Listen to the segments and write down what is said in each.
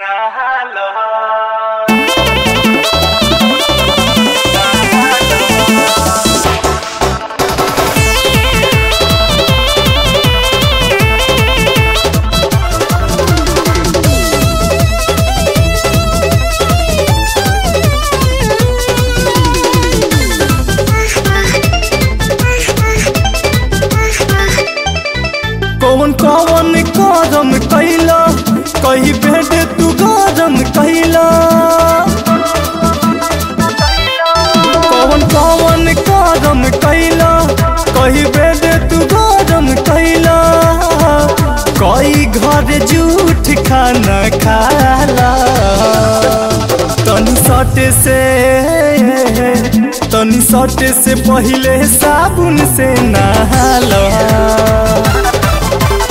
कौन कही बेड तू गरम कैला। कौन कौन कदम कैला, कही बेड तू गरम कैला। कई घर जूठ खाना खाला। तनी सट से, तनी सट से पहिले साबुन से नहाला।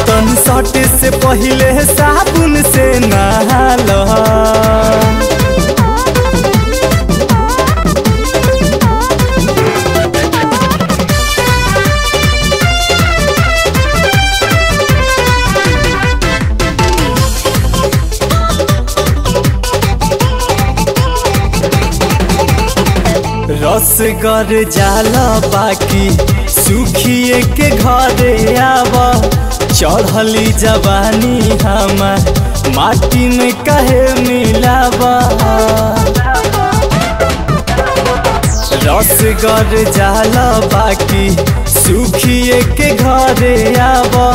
तन सटे से पहले साबुन नहाल रस गर जाला बाकी सुखिए के घरे आवा चढ़ली जवानी हमार माटी में कहे मिलावा रस गर जाला बाकी सुखिए के घरे आवा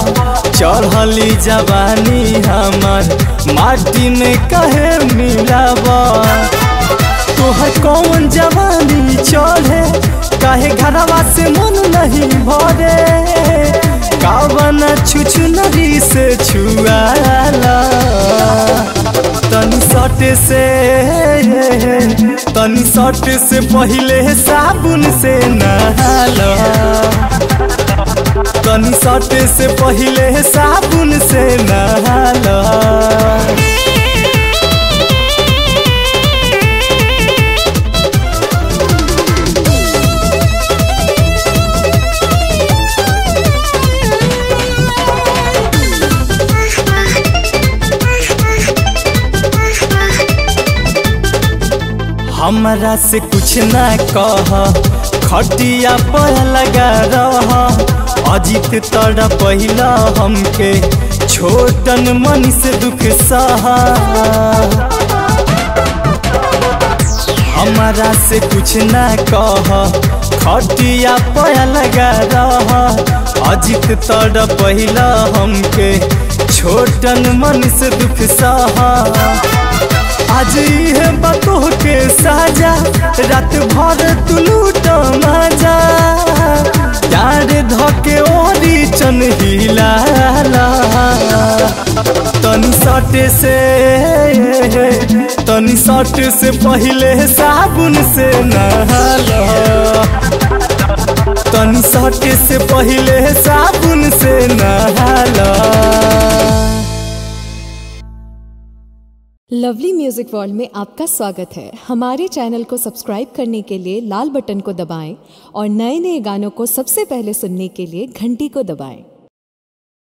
चढ़ली जवानी हमार माटी में कहे मिलावा तोहर कौन जवानी चढ़े? काहे घरवा से। तनी शर्ट से पहले साबुन से नहा तनी शर्ट से पहले साबुन से नहाला। हमरा से कुछ ना कह। खटिया पर लगा रह अजित तर पहिला हमके। छोटन मन से दुख सहा। हमरा से कुछ ना कह। खटिया पर लगा रह अजित तर पहला हमके। छोटन मन से दुख सहा। आज है बतो के साजा। रात भर तू लूट मज़ा। यार धके ओरी चन हिलाला। तनी सटे से, तन सटे से पहले साबुन से नहाला। तन सटे से पहले साबुन से नहाला। लवली म्यूज़िक वर्ल्ड में आपका स्वागत है। हमारे चैनल को सब्सक्राइब करने के लिए लाल बटन को दबाएँ और नए नए गानों को सबसे पहले सुनने के लिए घंटी को दबाएँ।